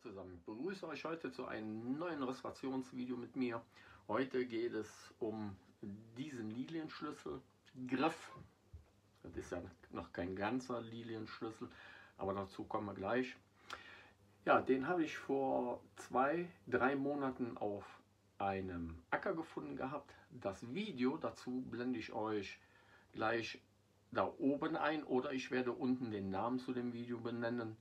zusammen, ich begrüße euch heute zu einem neuen Restaurationsvideo mit mir. Heute geht es um diesen Lilienschlüssel, Griff. Das ist ja noch kein ganzer Lilienschlüssel, aber dazu kommen wir gleich. Ja, den habe ich vor zwei, drei Monaten auf einem Acker gefunden gehabt. Das Video dazu blende ich euch gleich da oben ein oder ich werde unten den Namen zu dem Video benennen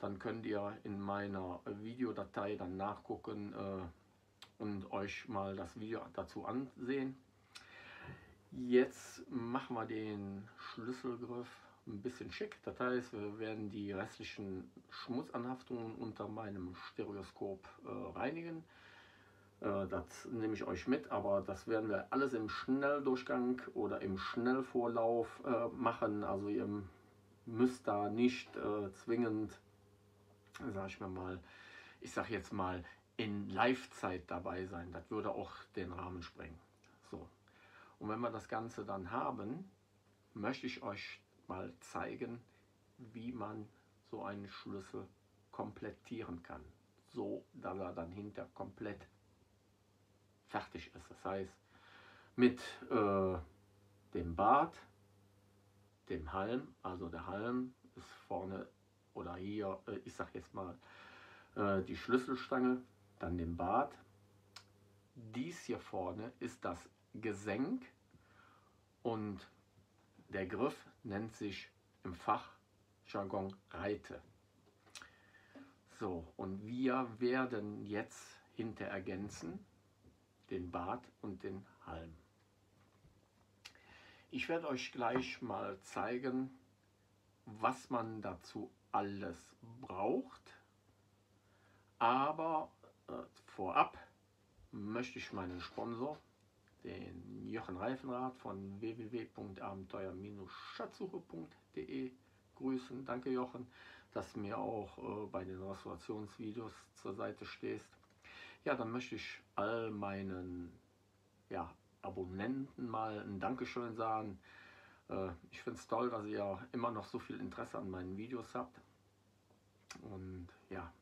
dann könnt ihr in meiner Videodatei dann nachgucken äh, und euch mal das Video dazu ansehen. Jetzt machen wir den Schlüsselgriff ein bisschen schick. Das heißt, wir werden die restlichen Schmutzanhaftungen unter meinem Stereoskop äh, reinigen. Äh, das nehme ich euch mit, aber das werden wir alles im Schnelldurchgang oder im Schnellvorlauf äh, machen. Also ihr müsst da nicht äh, zwingend sag ich mir mal, ich sag jetzt mal, in Live-Zeit dabei sein. Das würde auch den Rahmen sprengen. So. Und wenn wir das Ganze dann haben, möchte ich euch mal zeigen, wie man so einen Schlüssel komplettieren kann. So, dass er dann hinter komplett fertig ist. Das heißt, mit äh, dem Bart, dem Halm, also der Halm ist vorne oder hier, äh, ich sag jetzt mal, äh, die Schlüsselstange, dann den Bart. Dies hier vorne ist das Gesenk und der Griff nennt sich im Fachjargon Reite. So, und wir werden jetzt hinter ergänzen den Bart und den Halm. Ich werde euch gleich mal zeigen, was man dazu alles braucht. Aber äh, vorab möchte ich meinen Sponsor, den Jochen Reifenrad von www.abenteuer-schatzsuche.de grüßen. Danke Jochen, dass du mir auch äh, bei den Restaurationsvideos zur Seite stehst. Ja, dann möchte ich all meinen ja, Abonnenten mal ein Dankeschön sagen ich finde es toll, dass ihr immer noch so viel Interesse an meinen Videos habt. Und ja,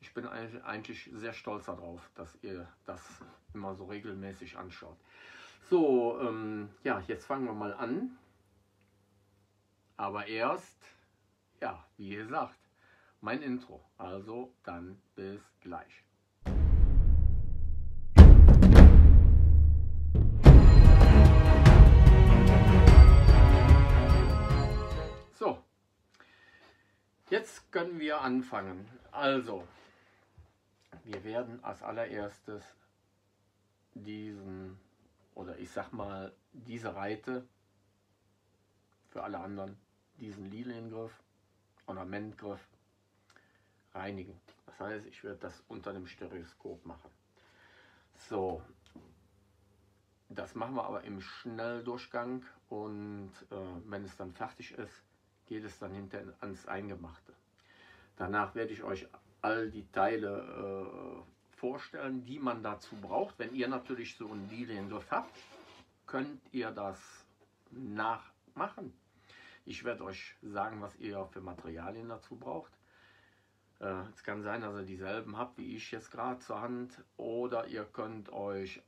ich bin eigentlich sehr stolz darauf, dass ihr das immer so regelmäßig anschaut. So, ähm, ja, jetzt fangen wir mal an. Aber erst, ja, wie gesagt, mein Intro. Also dann bis gleich. Jetzt können wir anfangen. Also, wir werden als allererstes diesen, oder ich sag mal, diese Reite für alle anderen, diesen Liliengriff, Ornamentgriff reinigen. Das heißt, ich werde das unter dem Stereoskop machen. So, das machen wir aber im Schnelldurchgang und äh, wenn es dann fertig ist, geht es dann hinter ans Eingemachte. Danach werde ich euch all die Teile äh, vorstellen, die man dazu braucht. Wenn ihr natürlich so einen Liliengriff habt, könnt ihr das nachmachen. Ich werde euch sagen, was ihr für Materialien dazu braucht. Äh, es kann sein, dass ihr dieselben habt, wie ich jetzt gerade zur Hand. Oder ihr könnt euch,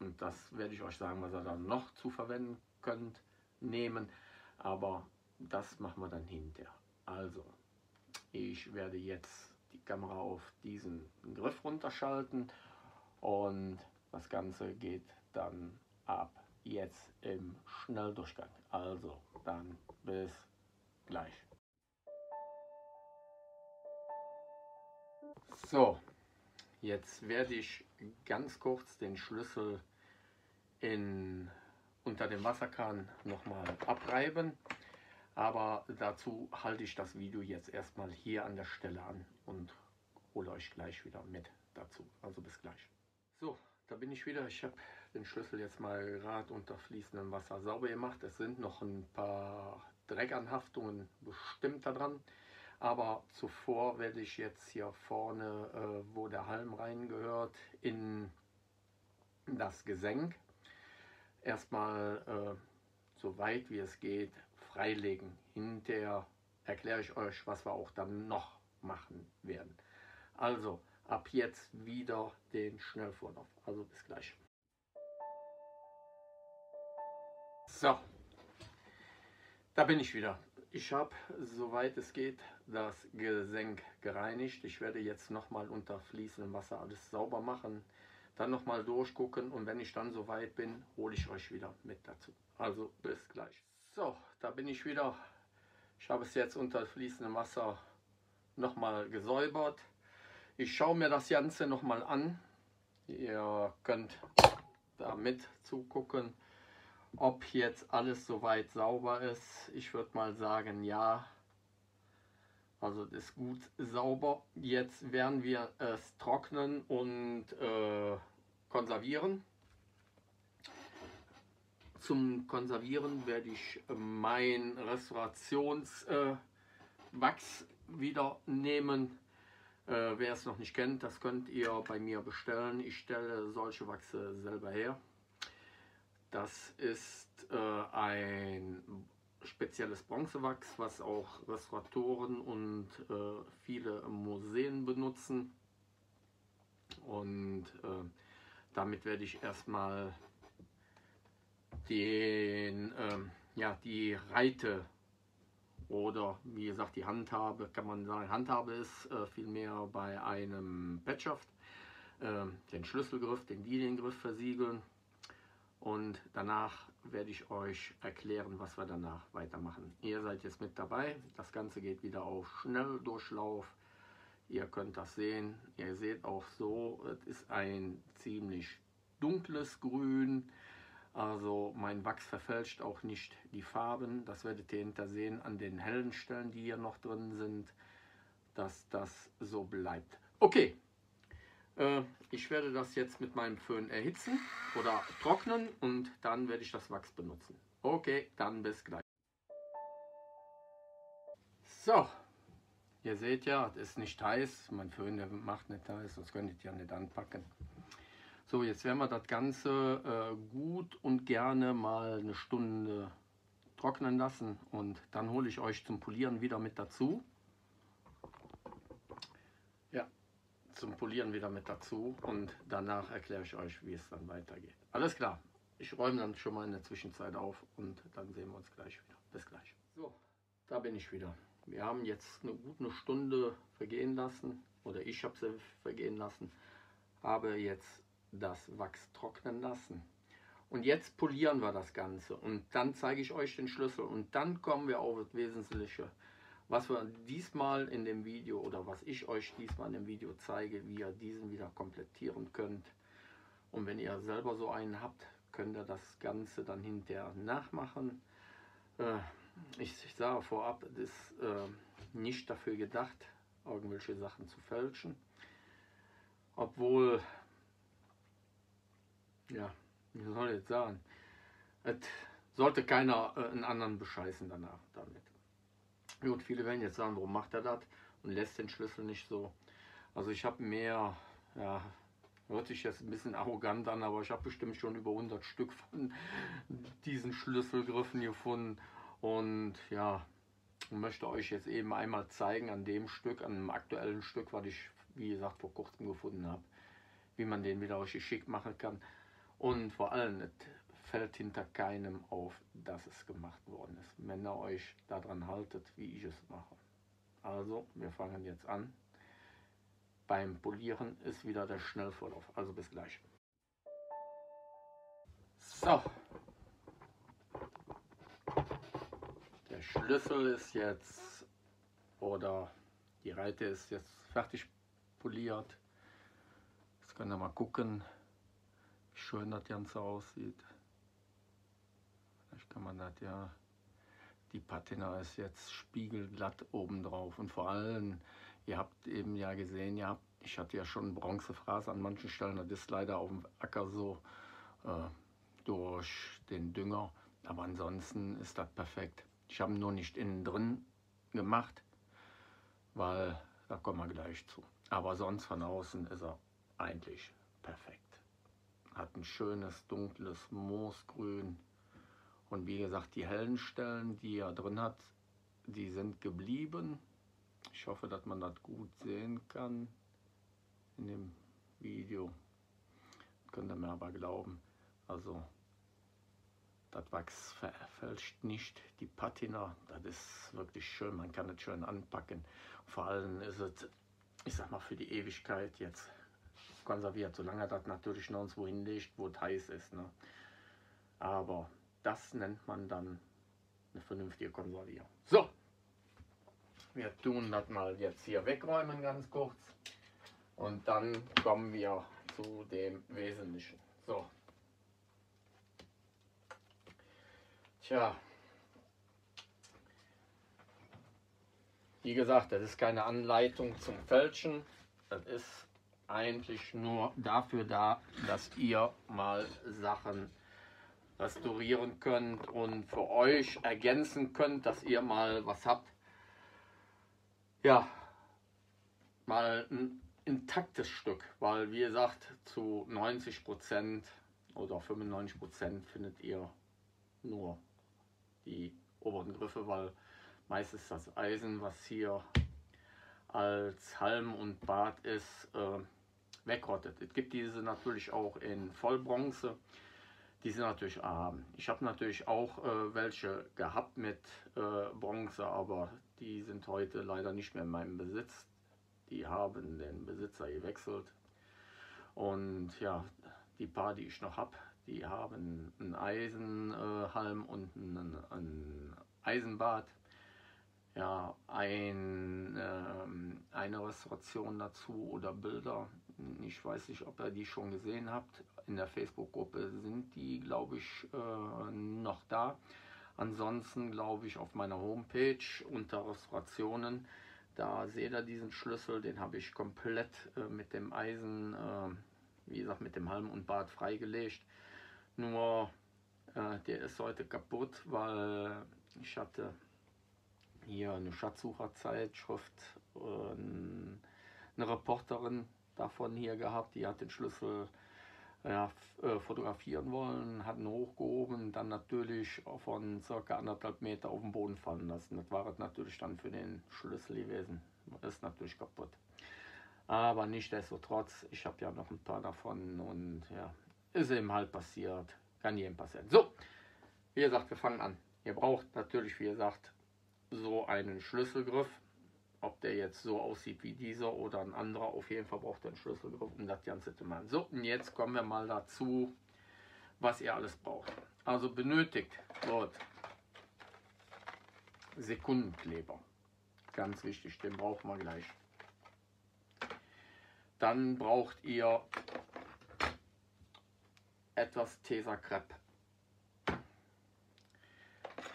und das werde ich euch sagen, was ihr dann noch zu verwenden könnt, nehmen. Aber das machen wir dann hinterher. Also, ich werde jetzt die Kamera auf diesen Griff runterschalten und das Ganze geht dann ab jetzt im Schnelldurchgang. Also, dann bis gleich. So, jetzt werde ich ganz kurz den Schlüssel in, unter dem Wasserkahn nochmal abreiben. Aber dazu halte ich das Video jetzt erstmal hier an der Stelle an und hole euch gleich wieder mit dazu. Also bis gleich. So, da bin ich wieder. Ich habe den Schlüssel jetzt mal gerade unter fließendem Wasser sauber gemacht. Es sind noch ein paar Dreckanhaftungen bestimmt da dran. Aber zuvor werde ich jetzt hier vorne, äh, wo der Halm reingehört, in das Gesenk erstmal äh, so weit wie es geht freilegen. Hinterher erkläre ich euch, was wir auch dann noch machen werden. Also ab jetzt wieder den Schnellvorlauf. Also bis gleich. So, da bin ich wieder. Ich habe, soweit es geht, das Gesenk gereinigt. Ich werde jetzt nochmal unter fließendem Wasser alles sauber machen, dann nochmal durchgucken und wenn ich dann soweit bin, hole ich euch wieder mit dazu. Also bis gleich. So, da bin ich wieder. Ich habe es jetzt unter fließendem Wasser nochmal gesäubert. Ich schaue mir das Ganze nochmal an. Ihr könnt damit zugucken, ob jetzt alles soweit sauber ist. Ich würde mal sagen, ja. Also das ist gut sauber. Jetzt werden wir es trocknen und äh, konservieren. Zum Konservieren werde ich mein Restaurationswachs äh, wieder nehmen. Äh, wer es noch nicht kennt, das könnt ihr bei mir bestellen. Ich stelle solche Wachse selber her. Das ist äh, ein spezielles Bronzewachs, was auch Restauratoren und äh, viele Museen benutzen. Und äh, damit werde ich erstmal den, ähm, ja, die Reite oder wie gesagt die Handhabe, kann man sagen, Handhabe ist äh, vielmehr bei einem Petschaft, äh, den Schlüsselgriff, den Liniengriff versiegeln und danach werde ich euch erklären, was wir danach weitermachen. Ihr seid jetzt mit dabei, das Ganze geht wieder auf Schnelldurchlauf. Ihr könnt das sehen, ihr seht auch so, es ist ein ziemlich dunkles Grün, also mein Wachs verfälscht auch nicht die Farben. Das werdet ihr hintersehen an den hellen Stellen, die hier noch drin sind, dass das so bleibt. Okay, äh, ich werde das jetzt mit meinem Föhn erhitzen oder trocknen und dann werde ich das Wachs benutzen. Okay, dann bis gleich. So, ihr seht ja, es ist nicht heiß. Mein Föhn der macht nicht heiß, das könntet ihr nicht anpacken. So, jetzt werden wir das Ganze äh, gut und gerne mal eine Stunde trocknen lassen und dann hole ich euch zum Polieren wieder mit dazu. Ja, zum Polieren wieder mit dazu und danach erkläre ich euch, wie es dann weitergeht. Alles klar, ich räume dann schon mal in der Zwischenzeit auf und dann sehen wir uns gleich wieder. Bis gleich. So, da bin ich wieder. Wir haben jetzt eine gute Stunde vergehen lassen oder ich habe sie vergehen lassen. Habe jetzt das Wachs trocknen lassen. Und jetzt polieren wir das Ganze und dann zeige ich euch den Schlüssel und dann kommen wir auf das Wesentliche, was wir diesmal in dem Video oder was ich euch diesmal in dem Video zeige, wie ihr diesen wieder komplettieren könnt. Und wenn ihr selber so einen habt, könnt ihr das Ganze dann hinterher nachmachen. Äh, ich, sage vorab, das ist äh, nicht dafür gedacht, irgendwelche Sachen zu fälschen. Obwohl ja, wie soll ich jetzt sagen? Es sollte keiner äh, einen anderen bescheißen danach damit. Gut, viele werden jetzt sagen, warum macht er das und lässt den Schlüssel nicht so. Also ich habe mehr, ja, hört sich jetzt ein bisschen arrogant an, aber ich habe bestimmt schon über 100 Stück von diesen Schlüsselgriffen gefunden und ja, möchte euch jetzt eben einmal zeigen an dem Stück, an einem aktuellen Stück, was ich, wie gesagt, vor kurzem gefunden habe, wie man den wieder richtig schick machen kann. Und vor allem, fällt hinter keinem auf, dass es gemacht worden ist. Wenn ihr euch daran haltet, wie ich es mache. Also, wir fangen jetzt an. Beim Polieren ist wieder der Schnellvorlauf. Also bis gleich. So. Der Schlüssel ist jetzt, oder die Reite ist jetzt fertig poliert. Jetzt können wir mal gucken, schön das Ganze aussieht. Vielleicht kann man das ja, die Patina ist jetzt spiegelglatt oben drauf und vor allem, ihr habt eben ja gesehen, ja, ich hatte ja schon Bronzefraß an manchen Stellen, das ist leider auf dem Acker so äh, durch den Dünger, aber ansonsten ist das perfekt. Ich habe nur nicht innen drin gemacht, weil da kommen wir gleich zu. Aber sonst von außen ist er eigentlich perfekt hat ein schönes dunkles Moosgrün. Und wie gesagt, die hellen Stellen, die er drin hat, die sind geblieben. Ich hoffe, dass man das gut sehen kann in dem Video. Könnt ihr mir aber glauben. Also, das Wachs verfälscht nicht die Patina. Das ist wirklich schön. Man kann es schön anpacken. Vor allem ist es, ich sag mal, für die Ewigkeit jetzt konserviert. Solange das natürlich nirgendwo hinlegt, wo es heiß ist. Ne? Aber das nennt man dann eine vernünftige Konservierung. So, wir tun das mal jetzt hier wegräumen ganz kurz und dann kommen wir zu dem Wesentlichen. So. Tja. Wie gesagt, das ist keine Anleitung zum Fälschen. Das ist eigentlich nur dafür da, dass ihr mal Sachen restaurieren könnt und für euch ergänzen könnt, dass ihr mal was habt. Ja, mal ein intaktes Stück, weil wie gesagt, zu 90% oder 95% findet ihr nur die oberen Griffe, weil meistens das Eisen, was hier als Halm und Bad ist, äh, wegrottet. Es gibt diese natürlich auch in Vollbronze. Die sind natürlich erhaben. Ich habe natürlich auch äh, welche gehabt mit äh, Bronze, aber die sind heute leider nicht mehr in meinem Besitz. Die haben den Besitzer gewechselt. Und ja, die paar, die ich noch habe, die haben einen Eisenhalm und einen, ein Eisenbad. Ja, ein, äh, eine Restauration dazu oder Bilder. Ich weiß nicht, ob ihr die schon gesehen habt. In der Facebook-Gruppe sind die, glaube ich, äh, noch da. Ansonsten glaube ich auf meiner Homepage unter Restaurationen, da seht ihr diesen Schlüssel, den habe ich komplett äh, mit dem Eisen, äh, wie gesagt mit dem Halm und Bad freigelegt. Nur äh, der ist heute kaputt, weil ich hatte hier eine Schatzsucherzeitschrift, äh, eine Reporterin davon hier gehabt, die hat den Schlüssel ja, äh, fotografieren wollen, hatten hochgehoben, dann natürlich von circa anderthalb Meter auf den Boden fallen lassen. Das war natürlich dann für den Schlüssel gewesen. Ist natürlich kaputt. Aber nichtsdestotrotz, ich habe ja noch ein paar davon und ja, ist eben halt passiert. Kann jedem passieren. So, wie gesagt, wir fangen an. Ihr braucht natürlich, wie gesagt, so einen Schlüsselgriff. Ob der jetzt so aussieht wie dieser oder ein anderer, auf jeden Fall braucht ihr einen Schlüsselgriff, um das Ganze zu machen. So, und jetzt kommen wir mal dazu, was ihr alles braucht. Also benötigt wird Sekundenkleber. Ganz wichtig, den brauchen wir gleich. Dann braucht ihr etwas Tesa Crepe.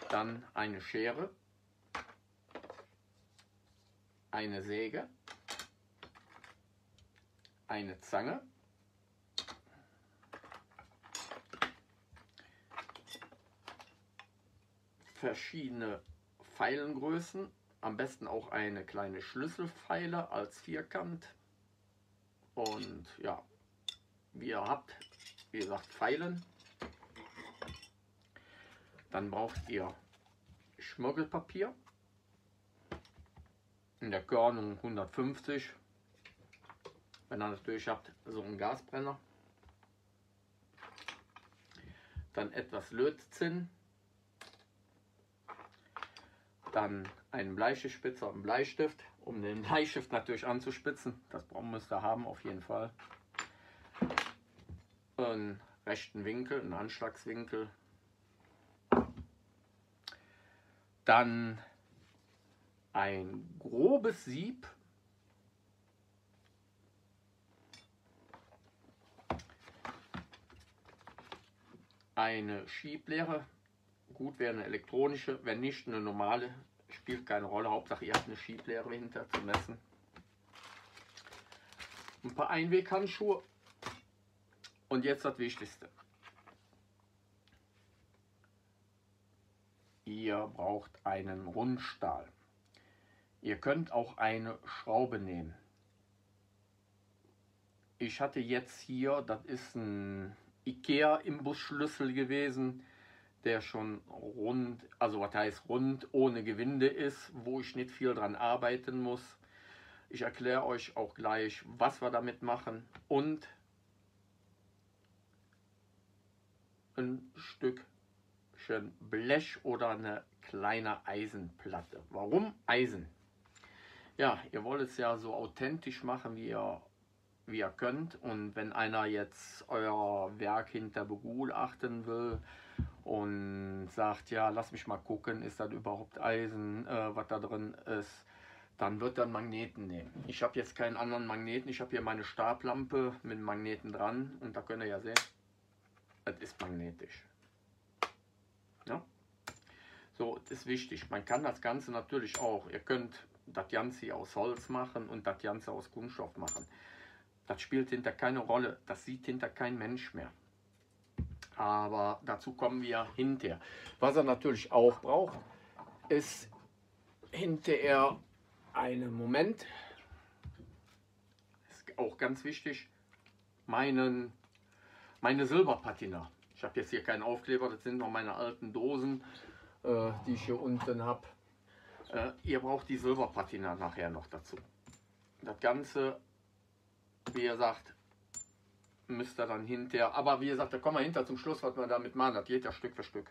Dann eine Schere eine Säge, eine Zange, verschiedene Pfeilengrößen, am besten auch eine kleine Schlüsselpfeile als Vierkant. Und ja, wie ihr habt, wie gesagt, Pfeilen. Dann braucht ihr Schmirgelpapier in der Körnung 150. Wenn ihr natürlich habt, so einen Gasbrenner. Dann etwas Lötzinn. Dann einen Bleistiftspitzer und Bleistift, um den Bleistift natürlich anzuspitzen. Das müsst ihr haben auf jeden Fall. Einen rechten Winkel, einen Anschlagswinkel. Dann ein grobes Sieb. Eine Schieblehre, gut wäre eine elektronische, wenn nicht eine normale, spielt keine Rolle, Hauptsache ihr habt eine Schieblehre hinter zu messen. Ein paar Einweghandschuhe und jetzt das Wichtigste. Ihr braucht einen Rundstahl. Ihr könnt auch eine Schraube nehmen. Ich hatte jetzt hier, das ist ein Ikea Imbusschlüssel gewesen. der schon rund, also was heißt rund, ohne Gewinde ist, wo ich nicht viel dran arbeiten muss. Ich erkläre euch auch gleich, was wir damit machen und ein Stückchen Blech oder eine kleine Eisenplatte. Warum Eisen? Ja, ihr wollt es ja so authentisch machen, wie ihr, wie ihr könnt. Und wenn einer jetzt euer Werk hinter begutachten will und sagt, ja, lass mich mal gucken, ist das überhaupt Eisen, äh, was da drin ist, dann wird er einen Magneten nehmen. Ich habe jetzt keinen anderen Magneten, ich habe hier meine Stablampe mit Magneten dran und da könnt ihr ja sehen, es ist magnetisch. Ja? So, das ist wichtig. Man kann das Ganze natürlich auch, ihr könnt das Ganze aus Holz machen und das Ganze aus Kunststoff machen. Das spielt hinter keine Rolle, das sieht hinter kein Mensch mehr. Aber dazu kommen wir hinterher. Was er natürlich auch braucht, ist hinterher einen Moment, ist auch ganz wichtig, meinen, meine Silberpatina. Ich habe jetzt hier keinen Aufkleber, das sind noch meine alten Dosen, äh, die ich hier unten habe. Äh, ihr braucht die Silberpatina nachher noch dazu. Das Ganze, wie ihr sagt, müsst ihr dann hinterher, aber wie gesagt, da kommen wir hinter zum Schluss, was man damit machen, das geht ja Stück für Stück.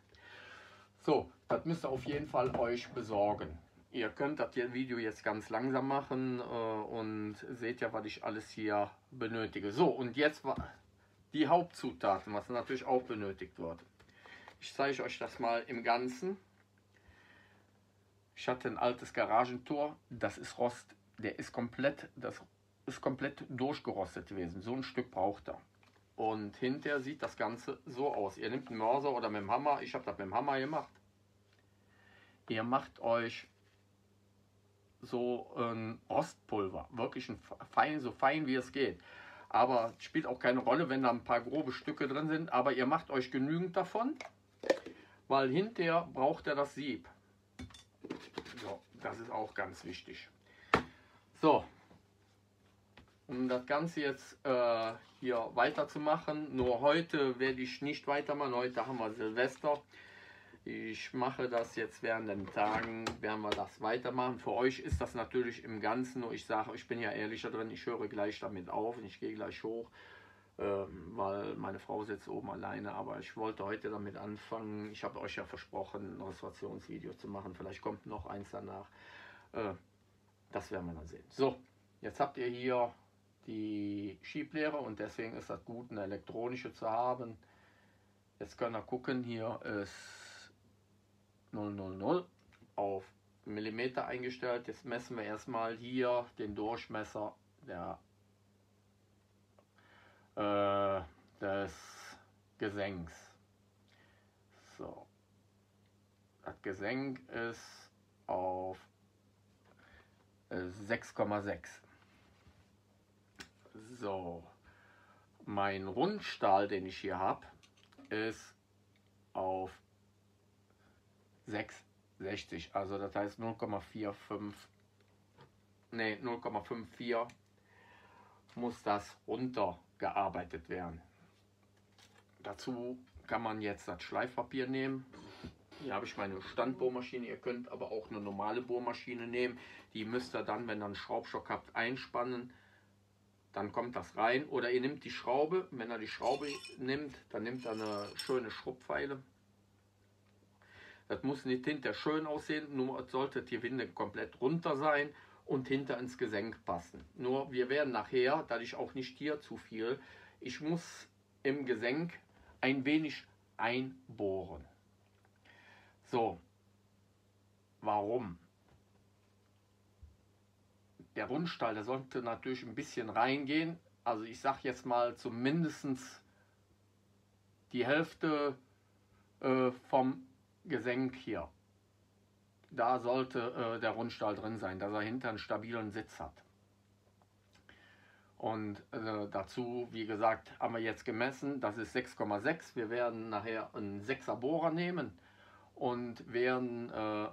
So, das müsst ihr auf jeden Fall euch besorgen. Ihr könnt das Video jetzt ganz langsam machen äh, und seht ja, was ich alles hier benötige. So, und jetzt die Hauptzutaten, was natürlich auch benötigt wird. Ich zeige euch das mal im Ganzen. Ich hatte ein altes Garagentor, das ist Rost, der ist komplett, das ist komplett durchgerostet gewesen. So ein Stück braucht er. Und hinterher sieht das Ganze so aus. Ihr nehmt einen Mörser oder mit dem Hammer, ich habe das mit dem Hammer gemacht. Ihr macht euch so ein Rostpulver, wirklich ein fein, so fein wie es geht. Aber spielt auch keine Rolle, wenn da ein paar grobe Stücke drin sind. Aber ihr macht euch genügend davon, weil hinterher braucht er das Sieb. So, das ist auch ganz wichtig. So, um das Ganze jetzt äh, hier weiterzumachen, nur heute werde ich nicht weitermachen. Heute haben wir Silvester. Ich mache das jetzt während den Tagen, werden wir das weitermachen. Für euch ist das natürlich im Ganzen, nur ich sage, ich bin ja ehrlicher drin, ich höre gleich damit auf und ich gehe gleich hoch, ähm, weil meine Frau sitzt oben alleine, aber ich wollte heute damit anfangen. Ich habe euch ja versprochen, ein Restaurationsvideo zu machen, vielleicht kommt noch eins danach. Äh, das werden wir dann sehen. So, jetzt habt ihr hier die Schieblehre und deswegen ist das gut, eine elektronische zu haben. Jetzt können wir gucken, hier ist 000 auf Millimeter eingestellt. Jetzt messen wir erstmal hier den Durchmesser der, äh, des Gesenks. So. Das Gesenk ist auf 6,6. Äh, so. Mein Rundstahl, den ich hier habe, ist auf 660. Also das heißt 0,45, nee, 0,54 muss das runtergearbeitet werden. Dazu kann man jetzt das Schleifpapier nehmen. Hier habe ich meine Standbohrmaschine. Ihr könnt aber auch eine normale Bohrmaschine nehmen. Die müsst ihr dann, wenn ihr einen Schraubstock habt, einspannen. Dann kommt das rein. Oder ihr nehmt die Schraube. Wenn ihr die Schraube nimmt, dann nimmt ihr eine schöne Schrubpfeile. Das muss nicht hinter schön aussehen, nur sollte die Winde komplett runter sein und hinter ins Gesenk passen. Nur wir werden nachher, da ich auch nicht hier zu viel, ich muss im Gesenk ein wenig einbohren. So, warum? Der Rundstall, der sollte natürlich ein bisschen reingehen. Also ich sage jetzt mal zumindest die Hälfte äh, vom Gesenk hier. Da sollte äh, der Rundstahl drin sein, dass er hinter einen stabilen Sitz hat. Und äh, dazu, wie gesagt, haben wir jetzt gemessen, das ist 6,6. Wir werden nachher einen 6er Bohrer nehmen und werden, äh,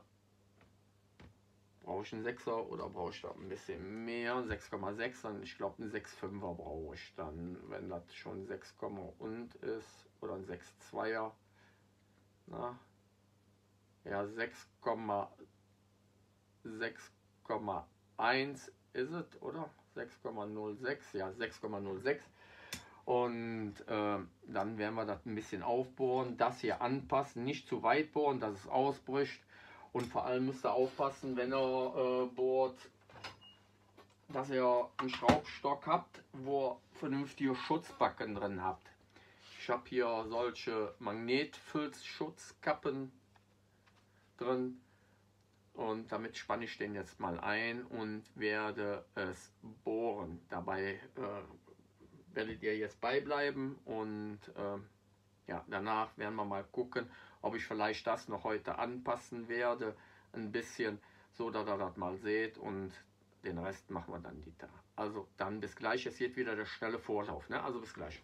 brauche ich einen 6er oder brauche ich da ein bisschen mehr, 6,6 und ich glaube einen 6,5er brauche ich dann, wenn das schon 6, und ist oder ein 6,2er na, ja 6,6,1 ist es, oder? 6,06, ja 6,06 und äh, dann werden wir das ein bisschen aufbohren, das hier anpassen, nicht zu weit bohren, dass es ausbricht und vor allem müsst ihr aufpassen, wenn ihr äh, bohrt, dass ihr einen Schraubstock habt, wo vernünftige Schutzbacken drin habt. Ich habe hier solche Magnetfüllschutzkappen drin und damit spanne ich den jetzt mal ein und werde es bohren. Dabei äh, werdet ihr jetzt beibleiben und äh, ja, danach werden wir mal gucken, ob ich vielleicht das noch heute anpassen werde, ein bisschen, so dass ihr das mal seht und den Rest machen wir dann die Tag. Also dann bis gleich, es geht wieder der schnelle Vorlauf, ne? also bis gleich.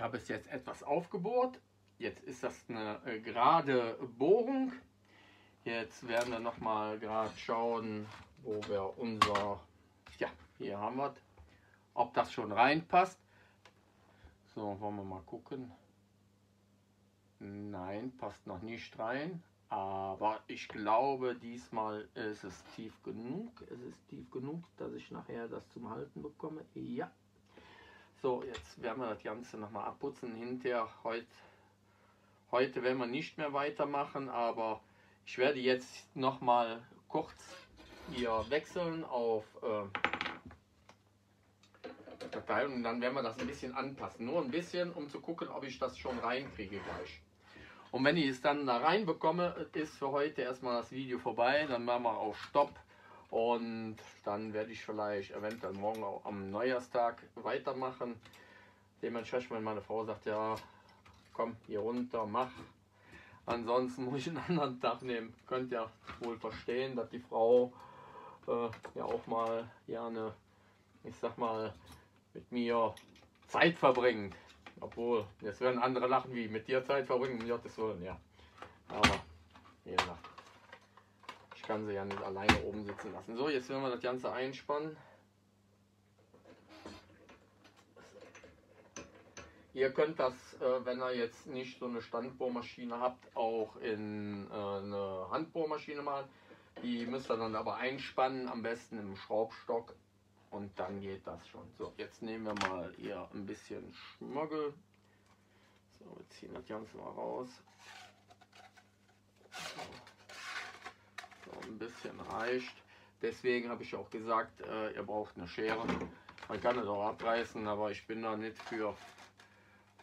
Ich habe es jetzt etwas aufgebohrt Jetzt ist das eine äh, gerade Bohrung. Jetzt werden wir noch mal gerade schauen, wo wir unser, ja, hier haben wir ob das schon reinpasst. So, wollen wir mal gucken. Nein, passt noch nicht rein. Aber ich glaube, diesmal ist es tief genug. Es ist tief genug, dass ich nachher das zum Halten bekomme. Ja. So, jetzt werden wir das Ganze nochmal abputzen. Hinterher heute Heute werden wir nicht mehr weitermachen, aber ich werde jetzt noch mal kurz hier wechseln auf äh, Datei und dann werden wir das ein bisschen anpassen. Nur ein bisschen, um zu gucken, ob ich das schon reinkriege gleich. Und wenn ich es dann da rein bekomme, ist für heute erstmal das Video vorbei. Dann machen wir auf Stopp und dann werde ich vielleicht eventuell morgen auch am Neujahrstag weitermachen. Dementsprechend, wenn meine Frau sagt, ja, komm, hier runter, mach. Ansonsten muss ich einen anderen Tag nehmen. Könnt ihr wohl verstehen, dass die Frau äh, ja auch mal gerne, ich sag mal, mit mir Zeit verbringt. Obwohl, jetzt werden andere lachen, wie mit dir Zeit verbringen, um Gottes Willen, ja. Aber, wie gesagt, sie ja nicht alleine oben sitzen lassen. So, jetzt werden wir das Ganze einspannen. Ihr könnt das, äh, wenn ihr jetzt nicht so eine Standbohrmaschine habt, auch in äh, eine Handbohrmaschine machen. Die müsst ihr dann aber einspannen, am besten im Schraubstock und dann geht das schon. So, jetzt nehmen wir mal hier ein bisschen Schmuggel. So, wir ziehen das Ganze mal raus. So, ein bisschen reicht. Deswegen habe ich auch gesagt, äh, ihr braucht eine Schere. Man kann es auch abreißen, aber ich bin da nicht für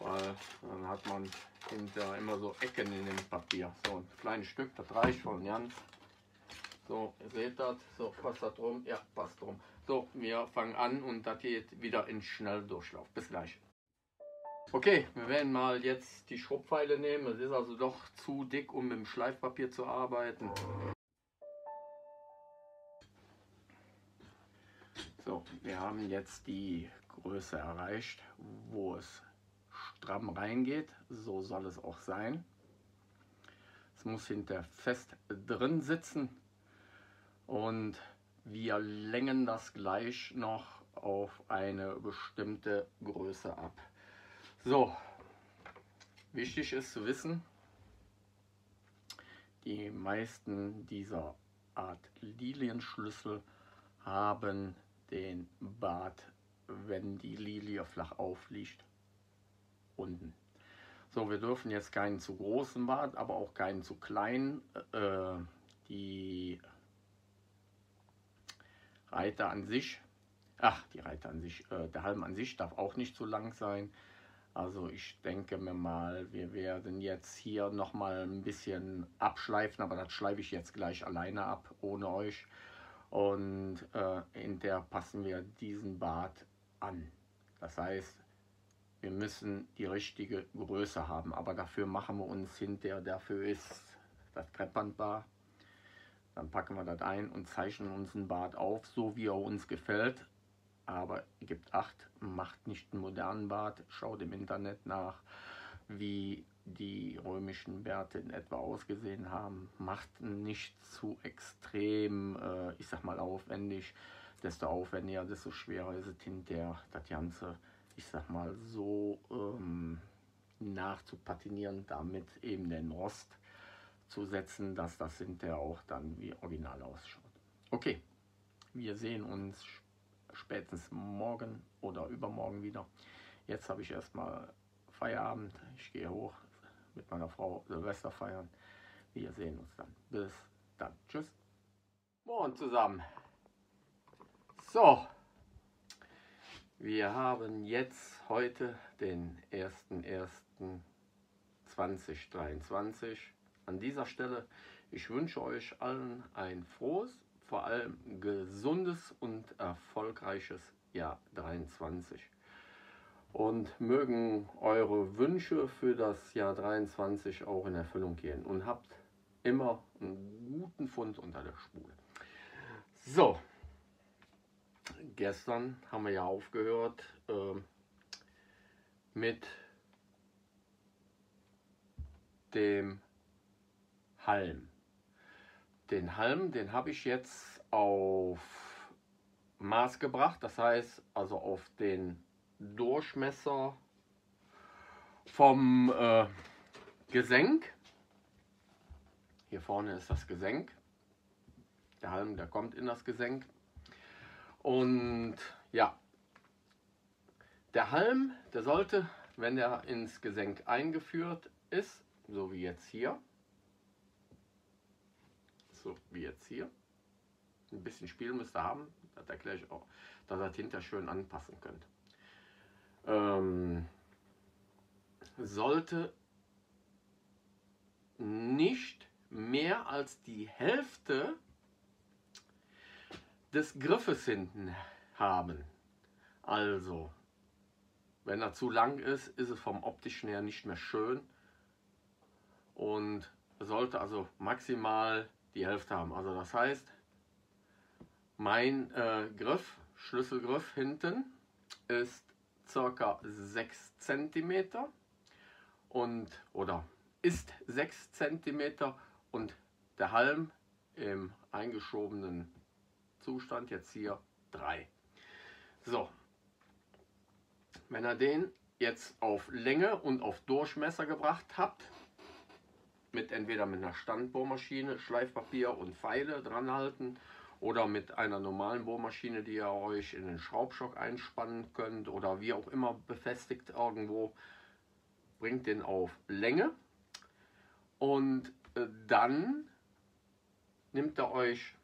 weil dann hat man hinter immer so Ecken in dem Papier. So ein kleines Stück, das reicht von ganz. So, ihr seht das, so passt das drum, ja, passt drum. So, wir fangen an und das geht wieder in Schnelldurchlauf. Bis gleich. Okay, wir werden mal jetzt die Schrubbpfeile nehmen. Es ist also doch zu dick, um mit dem Schleifpapier zu arbeiten. So, wir haben jetzt die Größe erreicht, wo es stramm reingeht. So soll es auch sein. Es muss hinter fest drin sitzen und wir längen das gleich noch auf eine bestimmte Größe ab. So, wichtig ist zu wissen, die meisten dieser Art Lilienschlüssel haben den Bart, wenn die Lilie flach aufliegt, unten. So, wir dürfen jetzt keinen zu großen Bart, aber auch keinen zu kleinen. Äh, die Reiter an sich, ach, die Reiter an sich, äh, der Halm an sich darf auch nicht zu lang sein. Also ich denke mir mal, wir werden jetzt hier noch mal ein bisschen abschleifen, aber das schleife ich jetzt gleich alleine ab, ohne euch. Und äh, in der passen wir diesen Bart an. Das heißt, wir müssen die richtige Größe haben, aber dafür machen wir uns hinterher, dafür ist das Kreppbandbar. Dann packen wir das ein und zeichnen uns ein Bart auf, so wie er uns gefällt. Aber gibt acht, macht nicht einen modernen Bart, schaut im Internet nach, wie die römischen Bärte in etwa ausgesehen haben. Macht nicht zu extrem, äh, ich sag mal aufwendig. desto aufwendiger, desto schwerer ist es hinterher, das Ganze, ich sag mal, so ähm, nachzupatinieren, damit eben den Rost zu setzen, dass das hinterher auch dann wie original ausschaut. Okay, wir sehen uns spätestens morgen oder übermorgen wieder. Jetzt habe ich erstmal Feierabend. Ich gehe hoch mit meiner Frau Silvester feiern. Wir sehen uns dann. Bis dann. Tschüss. Morgen zusammen. So, wir haben jetzt heute den 1.1.2023. An dieser Stelle, ich wünsche euch allen ein frohes, vor allem gesundes und erfolgreiches Jahr 23. Und mögen eure Wünsche für das Jahr 23 auch in Erfüllung gehen und habt immer einen guten Fund unter der Spule. So, gestern haben wir ja aufgehört äh, mit dem Halm. Den Halm, den habe ich jetzt auf Maß gebracht, das heißt also auf den Durchmesser vom äh, Gesenk. Hier vorne ist das Gesenk. Der Halm, der kommt in das Gesenk. Und ja, der Halm, der sollte, wenn er ins Gesenk eingeführt ist, so wie jetzt hier, so wie jetzt hier, ein bisschen Spiel müsst ihr haben, das erkläre ich auch, dass ihr das hinter schön anpassen könnt. Ähm, sollte nicht mehr als die Hälfte des Griffes hinten haben. Also, wenn er zu lang ist, ist es vom optischen her nicht mehr schön und sollte also maximal die Hälfte haben. Also das heißt, mein äh, Griff, Schlüsselgriff hinten ist circa 6 cm und oder ist 6 cm und der Halm im eingeschobenen Zustand jetzt hier 3. So, wenn ihr den jetzt auf Länge und auf Durchmesser gebracht habt, mit entweder mit einer Standbohrmaschine, Schleifpapier und Pfeile dran halten oder mit einer normalen Bohrmaschine, die ihr euch in den Schraubstock einspannen könnt oder wie auch immer befestigt irgendwo, bringt den auf Länge. Und äh, dann nimmt ihr euch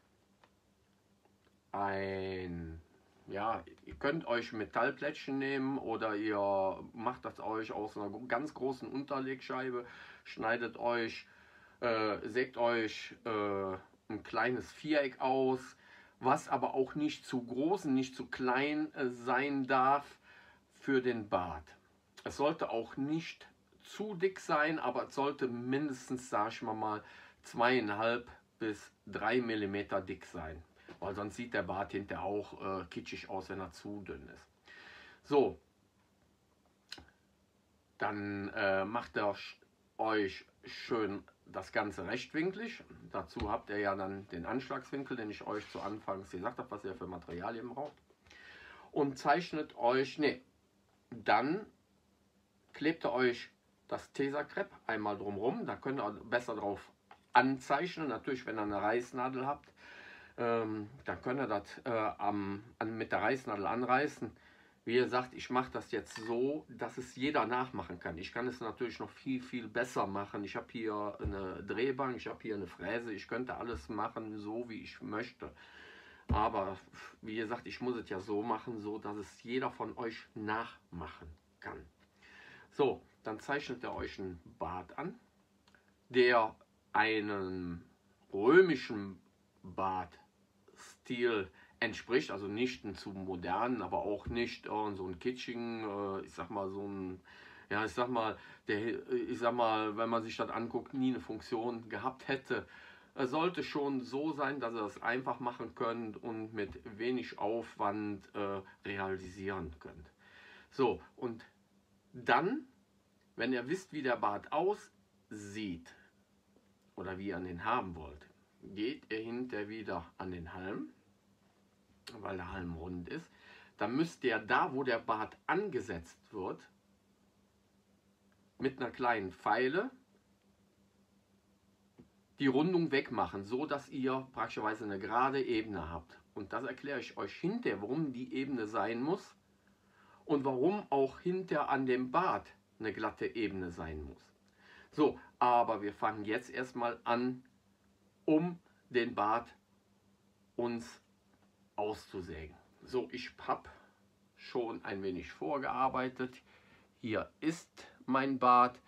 ein, ja, ihr könnt euch Metallplättchen nehmen oder ihr macht das euch aus einer ganz großen Unterlegscheibe, schneidet euch, äh, sägt euch äh, ein kleines Viereck aus, was aber auch nicht zu groß und nicht zu klein äh, sein darf für den Bart. Es sollte auch nicht zu dick sein, aber es sollte mindestens, sag ich mal, mal zweieinhalb bis drei Millimeter dick sein weil sonst sieht der Bart hinterher auch äh, kitschig aus, wenn er zu dünn ist. So, dann äh, macht er euch schön das Ganze rechtwinklig. Dazu habt ihr ja dann den Anschlagswinkel, den ich euch zu Anfangs gesagt habe, was ihr für Materialien braucht. Und zeichnet euch, ne, dann klebt ihr euch das Tesakrepp einmal drumherum. Da könnt ihr besser drauf anzeichnen. Natürlich, wenn ihr eine Reißnadel habt, ähm, dann könnt ihr das äh, mit der Reißnadel anreißen. Wie ihr sagt, ich mache das jetzt so, dass es jeder nachmachen kann. Ich kann es natürlich noch viel, viel besser machen. Ich habe hier eine Drehbank, ich habe hier eine Fräse. Ich könnte alles machen, so wie ich möchte. Aber wie gesagt, ich muss es ja so machen, so dass es jeder von euch nachmachen kann. So, dann zeichnet er euch einen Bart an, der einem römischen Bart Stil entspricht, also nicht zu modernen, aber auch nicht äh, so ein kitschigen, äh, ich sag mal so ein, ja ich sag mal, der, ich sag mal, wenn man sich das anguckt, nie eine Funktion gehabt hätte. Es sollte schon so sein, dass ihr das einfach machen könnt und mit wenig Aufwand äh, realisieren könnt. So, und dann, wenn ihr wisst, wie der Bart aussieht oder wie ihr ihn haben wollt, geht ihr hinterher wieder an den Halm weil der Halm rund ist, dann müsst ihr da, wo der Bart angesetzt wird, mit einer kleinen Pfeile die Rundung wegmachen, so dass ihr praktischerweise eine gerade Ebene habt. Und das erkläre ich euch hinterher, warum die Ebene sein muss und warum auch hinter an dem Bart eine glatte Ebene sein muss. So, aber wir fangen jetzt erstmal an, um den Bart uns auszusägen. So, ich habe schon ein wenig vorgearbeitet. Hier ist mein Bart.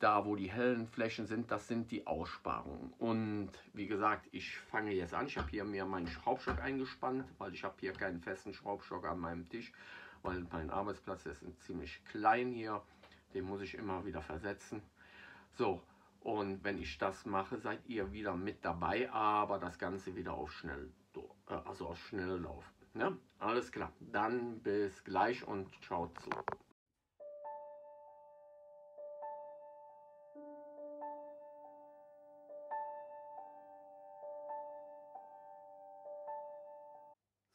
Da, wo die hellen Flächen sind, das sind die Aussparungen. Und wie gesagt, ich fange jetzt an. Ich habe hier mir meinen Schraubstock eingespannt, weil ich habe hier keinen festen Schraubstock an meinem Tisch, weil mein Arbeitsplatz ist ziemlich klein hier. Den muss ich immer wieder versetzen. So, und wenn ich das mache, seid ihr wieder mit dabei, aber das Ganze wieder auf schnell, äh, also auf Schnelllauf. Ne? Alles klar, dann bis gleich und schaut zu.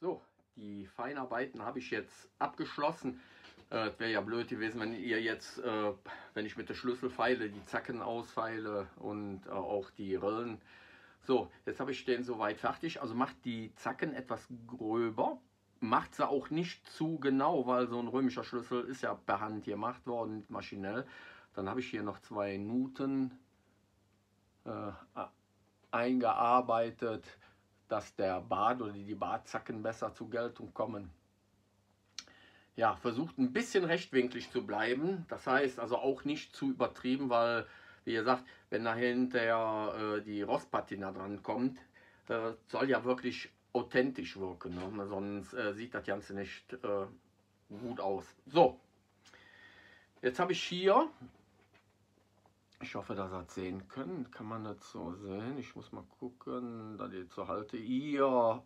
So, die Feinarbeiten habe ich jetzt abgeschlossen. Äh, Wäre ja blöd gewesen, wenn ihr jetzt, äh, wenn ich mit der Schlüssel feile, die Zacken ausfeile und äh, auch die Rillen. So, jetzt habe ich den soweit fertig. Also macht die Zacken etwas gröber. Macht sie auch nicht zu genau, weil so ein römischer Schlüssel ist ja per Hand gemacht worden, maschinell. Dann habe ich hier noch zwei Nuten äh, eingearbeitet dass der Bart oder die Bartzacken besser zur Geltung kommen. Ja, versucht ein bisschen rechtwinklig zu bleiben. Das heißt also auch nicht zu übertrieben, weil, wie gesagt, wenn da hinterher äh, die Rostpatina dran kommt, äh, soll ja wirklich authentisch wirken. Ne? Sonst äh, sieht das Ganze nicht äh, gut aus. So, jetzt habe ich hier ich hoffe, dass ihr das sehen können. Kann man das so sehen? Ich muss mal gucken, da die so halte. Hier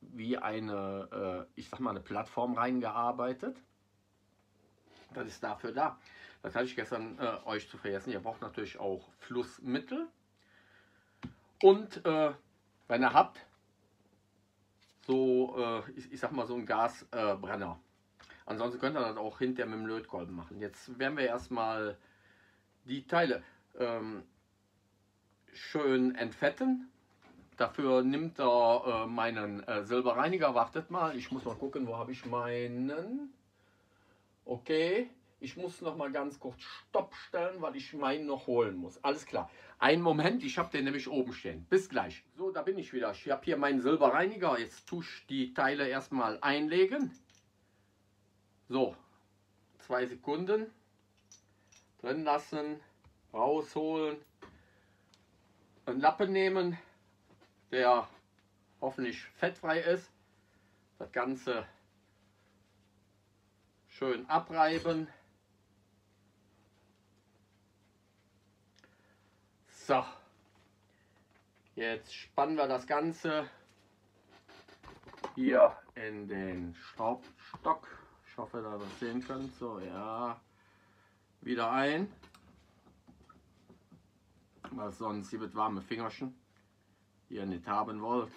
wie eine, äh, ich sag mal, eine Plattform reingearbeitet. Das ist dafür da. Das hatte ich gestern äh, euch zu vergessen. Ihr braucht natürlich auch Flussmittel. Und äh, wenn ihr habt, so, äh, ich, ich, sag mal, so ein Gasbrenner. Ansonsten könnt ihr das auch hinterher mit dem Lötkolben machen. Jetzt werden wir erstmal die Teile ähm, schön entfetten. Dafür nimmt er äh, meinen äh, Silberreiniger. Wartet mal, ich muss mal gucken, wo habe ich meinen. Okay, ich muss noch mal ganz kurz Stopp stellen, weil ich meinen noch holen muss. Alles klar. Einen Moment, ich habe den nämlich oben stehen. Bis gleich. So, da bin ich wieder. Ich habe hier meinen Silberreiniger. Jetzt tue ich die Teile erstmal einlegen. So, zwei Sekunden drin lassen, rausholen, einen Lappen nehmen, der hoffentlich fettfrei ist. Das Ganze schön abreiben. So, jetzt spannen wir das Ganze hier in den Schraubstock. Ich hoffe, dass ihr das sehen könnt. So, ja, wieder ein. Weil sonst hier wird warme Fingerchen, ihr nicht haben wollt.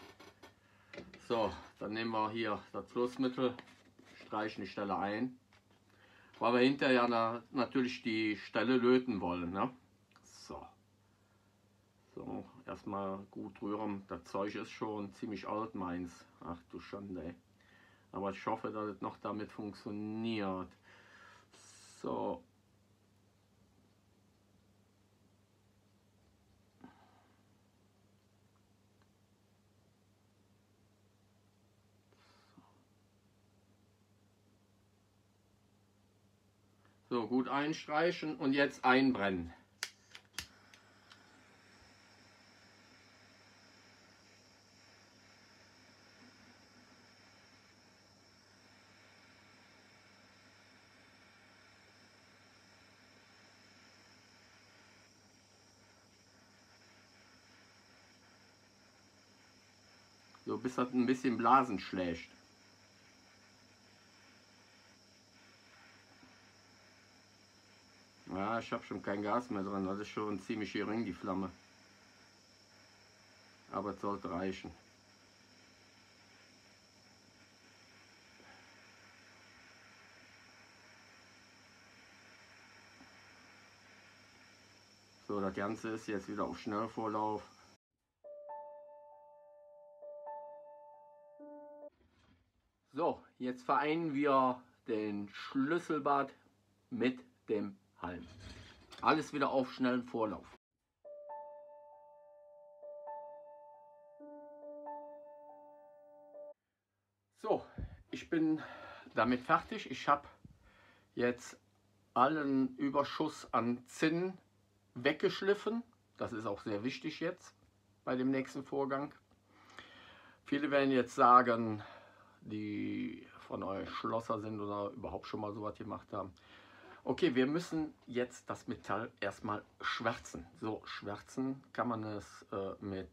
So, dann nehmen wir hier das Flussmittel, streichen die Stelle ein. Weil wir hinterher na, natürlich die Stelle löten wollen. Ne? So. So, erstmal gut rühren. Das Zeug ist schon ziemlich alt, meins. Ach du Schande. Aber ich hoffe, dass es noch damit funktioniert. So, So, gut einstreichen und jetzt einbrennen. So, bis das ein bisschen Blasen schlägt. Ich habe schon kein Gas mehr drin. Das ist schon ziemlich gering, die Flamme. Aber es sollte reichen. So, das Ganze ist jetzt wieder auf Schnellvorlauf. So, jetzt vereinen wir den Schlüsselbad mit dem Halm. Alles wieder auf schnellen Vorlauf. So, ich bin damit fertig. Ich habe jetzt allen Überschuss an Zinn weggeschliffen. Das ist auch sehr wichtig jetzt bei dem nächsten Vorgang. Viele werden jetzt sagen, die von euch Schlosser sind oder überhaupt schon mal sowas gemacht haben. Okay, wir müssen jetzt das Metall erstmal schwärzen. So, schwärzen kann man es äh, mit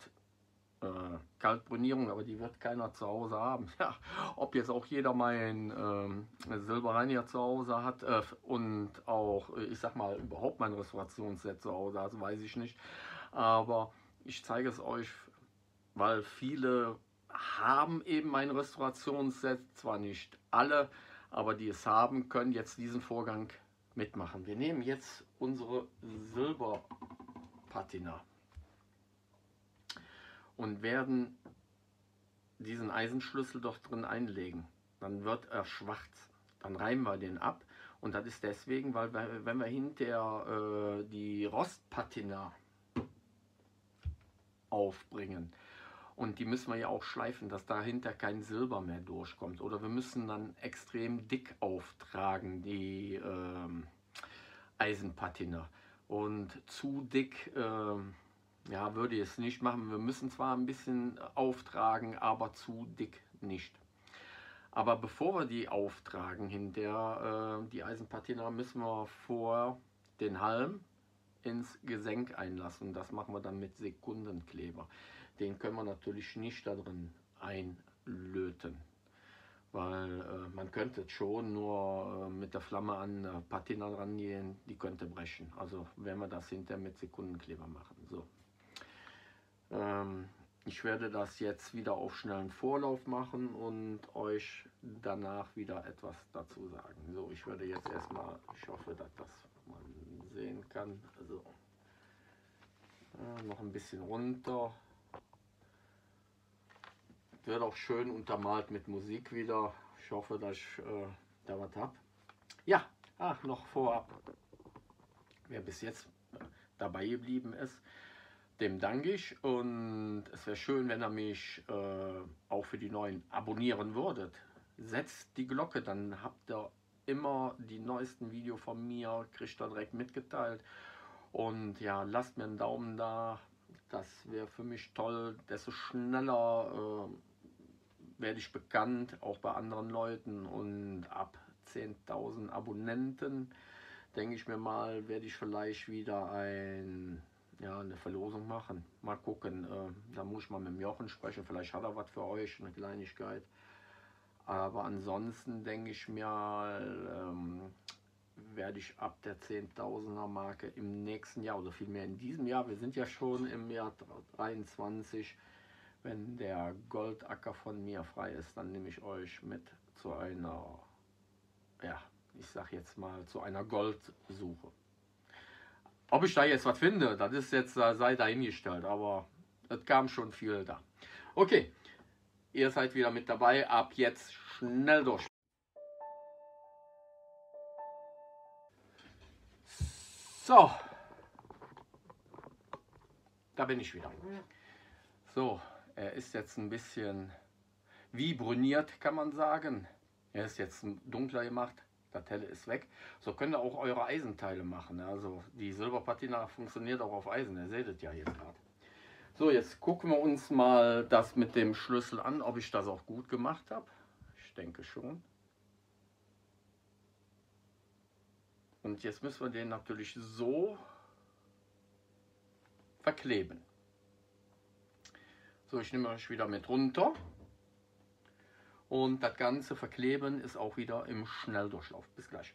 äh, Kaltbrunierung, aber die wird keiner zu Hause haben. Ja, ob jetzt auch jeder mein äh, Silberreiniger zu Hause hat äh, und auch, ich sag mal, überhaupt mein Restaurationsset zu Hause hat, weiß ich nicht. Aber ich zeige es euch, weil viele haben eben mein Restaurationsset, zwar nicht alle, aber die es haben, können jetzt diesen Vorgang mitmachen. Wir nehmen jetzt unsere Silberpatina und werden diesen Eisenschlüssel dort drin einlegen. Dann wird er schwarz. Dann reiben wir den ab. Und das ist deswegen, weil wir, wenn wir hinterher äh, die Rostpatina aufbringen, und die müssen wir ja auch schleifen, dass dahinter kein Silber mehr durchkommt. Oder wir müssen dann extrem dick auftragen, die ähm, Eisenpatina. Und zu dick ähm, ja, würde ich es nicht machen. Wir müssen zwar ein bisschen auftragen, aber zu dick nicht. Aber bevor wir die auftragen hinter äh, die Eisenpatina, müssen wir vor den Halm ins Gesenk einlassen. Das machen wir dann mit Sekundenkleber den können wir natürlich nicht da drin einlöten. Weil äh, man könnte schon nur äh, mit der Flamme an äh, Patina rangehen, die könnte brechen. Also wenn wir das hinterher mit Sekundenkleber machen. So. Ähm, ich werde das jetzt wieder auf schnellen Vorlauf machen und euch danach wieder etwas dazu sagen. So, ich werde jetzt erstmal, ich hoffe, dass das man sehen kann. Also, noch ein bisschen runter. Wird auch schön untermalt mit Musik wieder. Ich hoffe, dass ich äh, da was habe. Ja, ach, noch vorab. Wer bis jetzt dabei geblieben ist, dem danke ich. Und es wäre schön, wenn ihr mich äh, auch für die neuen abonnieren würdet. Setzt die Glocke, dann habt ihr immer die neuesten Videos von mir, kriegt ihr direkt mitgeteilt. Und ja, lasst mir einen Daumen da. Das wäre für mich toll. Desto schneller äh, werde ich bekannt, auch bei anderen Leuten und ab 10.000 Abonnenten, denke ich mir mal, werde ich vielleicht wieder ein, ja, eine Verlosung machen. Mal gucken, äh, da muss ich mal mit dem Jochen sprechen, vielleicht hat er was für euch, eine Kleinigkeit. Aber ansonsten denke ich mir, ähm, werde ich ab der 10.000er Marke im nächsten Jahr oder vielmehr in diesem Jahr, wir sind ja schon im Jahr 23, wenn der Goldacker von mir frei ist, dann nehme ich euch mit zu einer, ja, ich sag jetzt mal, zu einer Goldsuche. Ob ich da jetzt was finde, das ist jetzt, sei dahingestellt, aber es kam schon viel da. Okay, ihr seid wieder mit dabei, ab jetzt schnell durch. So, da bin ich wieder. So, er ist jetzt ein bisschen wie bruniert, kann man sagen. Er ist jetzt dunkler gemacht, das helle ist weg. So könnt ihr auch eure Eisenteile machen. Also die Silberpatina funktioniert auch auf Eisen, ihr seht es ja jetzt gerade. So, jetzt gucken wir uns mal das mit dem Schlüssel an, ob ich das auch gut gemacht habe. Ich denke schon. Und jetzt müssen wir den natürlich so verkleben. So, ich nehme euch wieder mit runter. Und das ganze Verkleben ist auch wieder im Schnelldurchlauf. Bis gleich.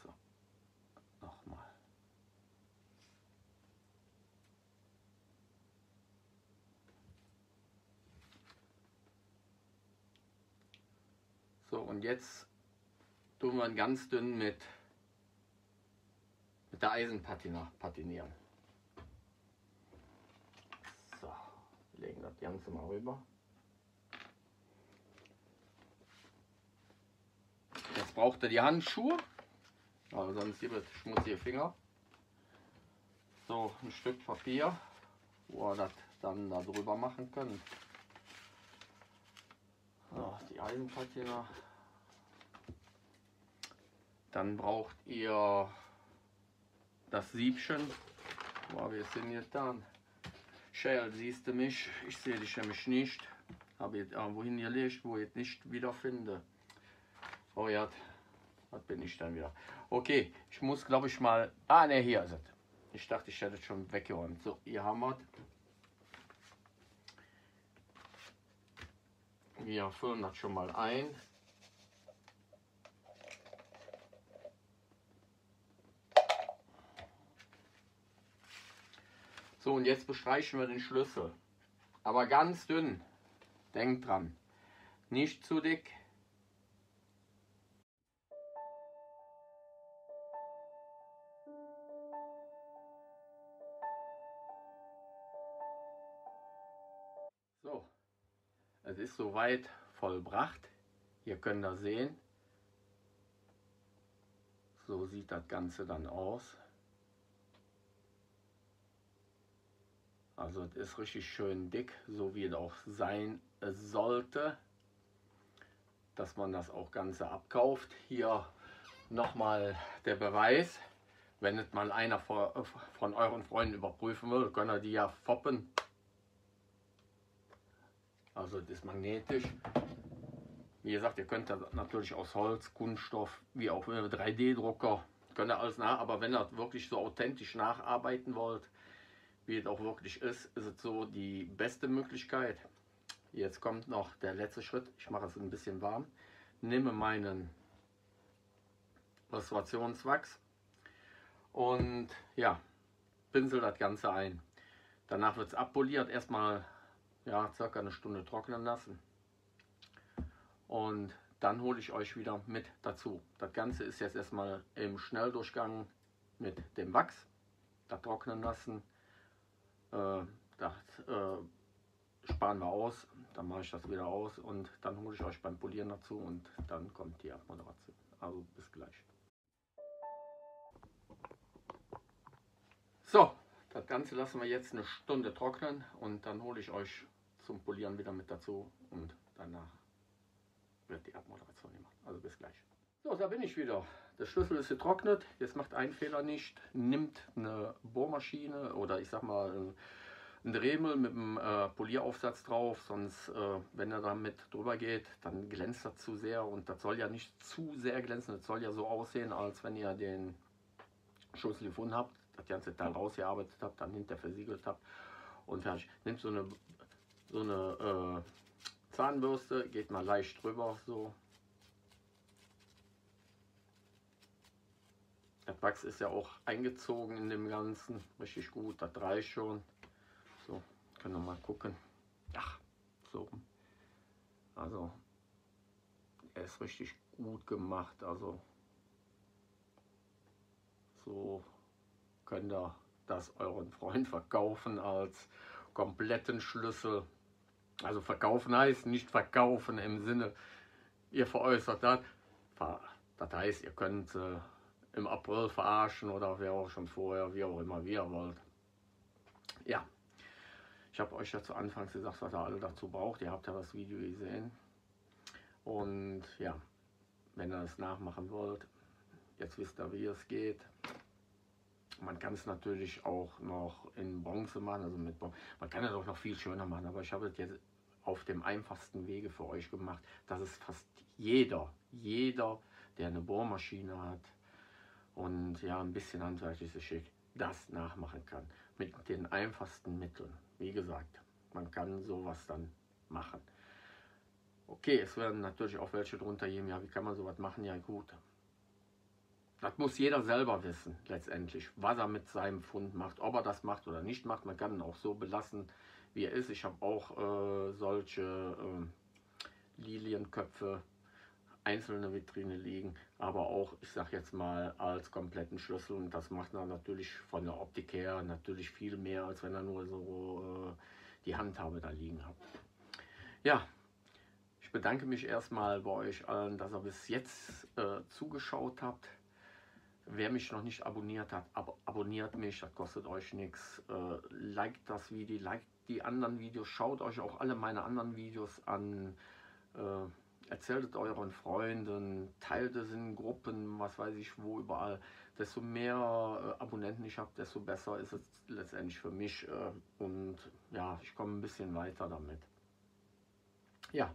So, nochmal. So, und jetzt tun wir ihn ganz dünn mit, mit der Eisenpatina patinieren. So, legen das Ganze mal rüber. Jetzt braucht er die Handschuhe, aber sonst gibt es schmutzige Finger. So, ein Stück Papier, wo ihr das dann da drüber machen könnt. So, die Eisenpatina. Dann braucht ihr das Siebchen. Wo wir sind jetzt dann? Shell, siehst du mich? Ich sehe dich nämlich nicht. Habe jetzt irgendwo hingelegt, wo ich es nicht wiederfinde. Oh ja, was bin ich dann wieder? Okay, ich muss glaube ich mal... Ah ne, hier ist es. Ich dachte, ich hätte es schon weggeräumt. So, haben wir Wir füllen das schon mal ein. So, und jetzt bestreichen wir den Schlüssel. Aber ganz dünn. Denkt dran. Nicht zu dick. So, es ist soweit vollbracht. Ihr könnt das sehen. So sieht das Ganze dann aus. Also es ist richtig schön dick, so wie es auch sein sollte. Dass man das auch Ganze abkauft. Hier nochmal der Beweis. Wenn es mal einer von euren Freunden überprüfen will, könnt ihr die ja foppen. Also das ist magnetisch. Wie gesagt, ihr könnt das natürlich aus Holz, Kunststoff, wie auch 3D-Drucker, könnt ihr alles nach, aber wenn ihr wirklich so authentisch nacharbeiten wollt, wie es auch wirklich ist, ist es so die beste Möglichkeit. Jetzt kommt noch der letzte Schritt. Ich mache es ein bisschen warm. Nehme meinen Restaurationswachs und ja, pinsel das Ganze ein. Danach wird es abpoliert. Erstmal ja, circa eine Stunde trocknen lassen. Und dann hole ich euch wieder mit dazu. Das Ganze ist jetzt erstmal im Schnelldurchgang mit dem Wachs. Das trocknen lassen. Äh, das äh, sparen wir aus. Dann mache ich das wieder aus und dann hole ich euch beim Polieren dazu und dann kommt die Abmoderation. Also bis gleich. So, das Ganze lassen wir jetzt eine Stunde trocknen und dann hole ich euch zum Polieren wieder mit dazu und danach wird die Abmoderation gemacht. Also bis gleich. So, da bin ich wieder. Der Schlüssel ist getrocknet. Jetzt macht ein Fehler nicht. Nimmt eine Bohrmaschine oder ich sag mal ein Dremel mit einem äh, Polieraufsatz drauf. Sonst, äh, wenn er damit drüber geht, dann glänzt das zu sehr. Und das soll ja nicht zu sehr glänzen. Das soll ja so aussehen, als wenn ihr den Schlüssel gefunden habt, das ganze Teil rausgearbeitet habt, dann hinter versiegelt habt und fertig. Nimmt so eine so eine äh, Zahnbürste, geht mal leicht drüber so. Der Wachs ist ja auch eingezogen in dem Ganzen, richtig gut, das reicht schon. So, können wir mal gucken. Ach, so. Also, er ist richtig gut gemacht, also so könnt ihr das euren Freund verkaufen als kompletten Schlüssel. Also verkaufen heißt nicht verkaufen im Sinne, ihr veräußert das. Das heißt, ihr könnt äh, im April verarschen oder wer auch schon vorher, wie auch immer, wie ihr wollt. Ja, ich habe euch ja zu Anfangs gesagt, was ihr alle dazu braucht. Ihr habt ja das Video gesehen. Und ja, wenn ihr es nachmachen wollt, jetzt wisst ihr, wie es geht. Man kann es natürlich auch noch in Bronze machen, also mit Bronze. Man kann es auch noch viel schöner machen, aber ich habe es jetzt auf dem einfachsten Wege für euch gemacht, dass es fast jeder, jeder, der eine Bohrmaschine hat und ja ein bisschen handwerkliches Geschick, das nachmachen kann. Mit den einfachsten Mitteln. Wie gesagt, man kann sowas dann machen. Okay, es werden natürlich auch welche drunter geben, ja, wie kann man sowas machen? Ja gut, das muss jeder selber wissen, letztendlich, was er mit seinem Fund macht. Ob er das macht oder nicht macht, man kann ihn auch so belassen, wie er ist. Ich habe auch äh, solche äh, Lilienköpfe einzelne Vitrine liegen, aber auch, ich sage jetzt mal, als kompletten Schlüssel. Und das macht dann natürlich von der Optik her natürlich viel mehr, als wenn er nur so äh, die Handhabe da liegen hat. Ja, ich bedanke mich erstmal bei euch allen, dass ihr bis jetzt äh, zugeschaut habt. Wer mich noch nicht abonniert hat, ab abonniert mich, das kostet euch nichts. Äh, liked das Video, liked die anderen Videos, schaut euch auch alle meine anderen Videos an. Äh, erzählt es euren Freunden, teilt es in Gruppen, was weiß ich wo, überall. Desto mehr äh, Abonnenten ich habe, desto besser ist es letztendlich für mich. Äh, und ja, ich komme ein bisschen weiter damit. Ja,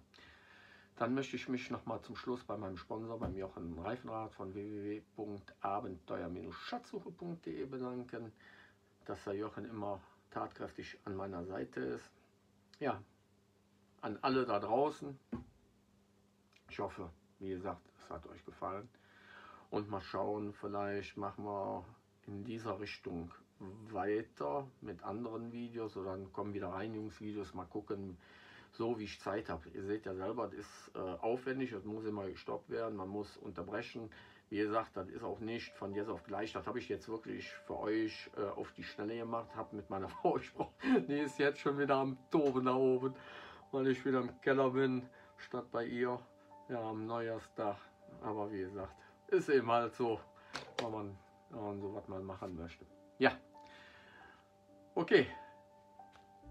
dann möchte ich mich nochmal zum Schluss bei meinem Sponsor, beim Jochen Reifenrad von www.abenteuer-schatzsuche.de bedanken, dass der Jochen immer tatkräftig an meiner Seite ist. Ja, an alle da draußen. Ich hoffe, wie gesagt, es hat euch gefallen. Und mal schauen, vielleicht machen wir in dieser Richtung weiter mit anderen Videos oder dann kommen wieder Reinigungsvideos. Mal gucken, so wie ich Zeit habe. Ihr seht ja selber, das ist äh, aufwendig, das muss immer gestoppt werden, man muss unterbrechen. Wie gesagt, das ist auch nicht von jetzt auf gleich. Das habe ich jetzt wirklich für euch äh, auf die Schnelle gemacht. Habe mit meiner Frau gesprochen. Die ist jetzt schon wieder am Toben da oben, weil ich wieder im Keller bin, statt bei ihr. Ja, am Neujahrstag. Aber wie gesagt, ist eben halt so, wenn man, wenn so was mal machen möchte. Ja. Okay.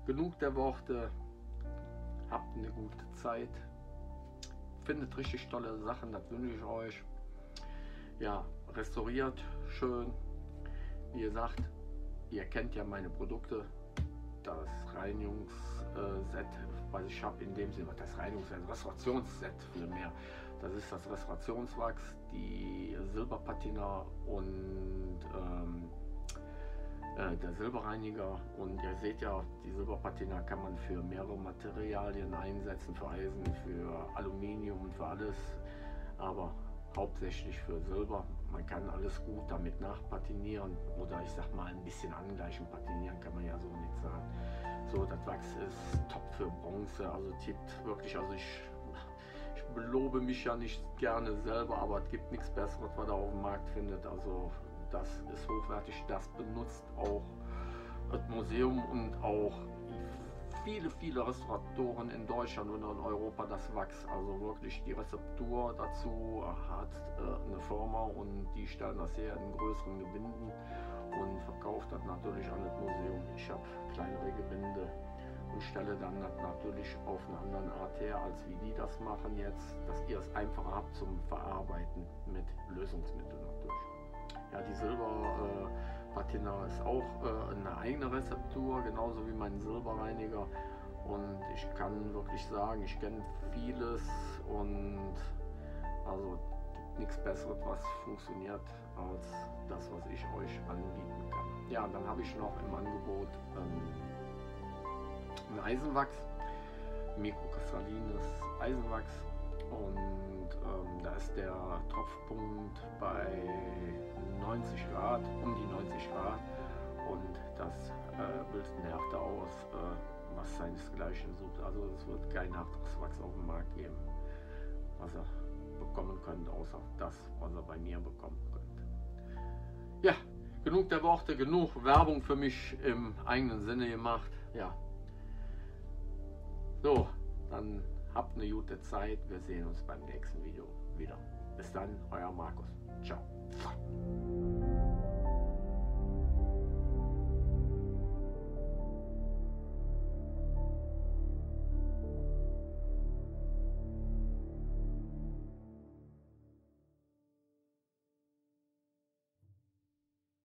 Genug der Worte. Habt eine gute Zeit. Findet richtig tolle Sachen, das wünsche ich euch. Ja, restauriert schön. Wie gesagt, ihr kennt ja meine Produkte. Das Reinigungsset, was ich habe in dem Sinne, das Reinigungsset, Restaurationsset vielmehr. Das ist das Restaurationswachs, die Silberpatina und ähm, äh, der Silberreiniger und ihr seht ja, die Silberpatina kann man für mehrere Materialien einsetzen, für Eisen, für Aluminium und für alles, aber hauptsächlich für Silber. Man kann alles gut damit nachpatinieren oder ich sag mal ein bisschen angleichen. Patinieren kann man ja so nicht sagen. So, das Wachs ist top für Bronze, also tippt wirklich, also ich, ich belobe mich ja nicht gerne selber, aber es gibt nichts Besseres, was man da auf dem Markt findet. Also das ist hochwertig, das benutzt auch das Museum und auch viele, viele Restauratoren in Deutschland und in Europa das Wachs. Also wirklich die Rezeptur dazu hat äh, eine Firma und die stellen das her in größeren Gebinden und verkauft das natürlich an das Museum. Ich habe kleinere Gebinde und stelle dann das natürlich auf eine andere Art her, als wie die das machen jetzt, dass ihr es einfacher habt zum Verarbeiten mit Lösungsmitteln natürlich. Ja, die Silberpatina äh, ist auch äh, eine eigene Rezeptur, genauso wie mein Silberreiniger. Und ich kann wirklich sagen, ich kenne vieles und also nichts Besseres, was funktioniert, als das, was ich euch anbieten kann. Ja, dann habe ich noch im Angebot ähm, ein Eisenwachs, mikrokristallines Eisenwachs und ähm, da ist der Tropfpunkt bei 90 Grad, um die 90 Grad und das äh, bildet eine Härte aus, äh, was seinesgleichen sucht. Also es wird kein hartes Wachs auf dem Markt geben, was ihr bekommen könnt, außer das, was ihr bei mir bekommen könnt. Ja, genug der Worte, genug Werbung für mich im eigenen Sinne gemacht. Ja. So, dann Habt eine gute Zeit. Wir sehen uns beim nächsten Video wieder. Bis dann, euer Markus. Ciao.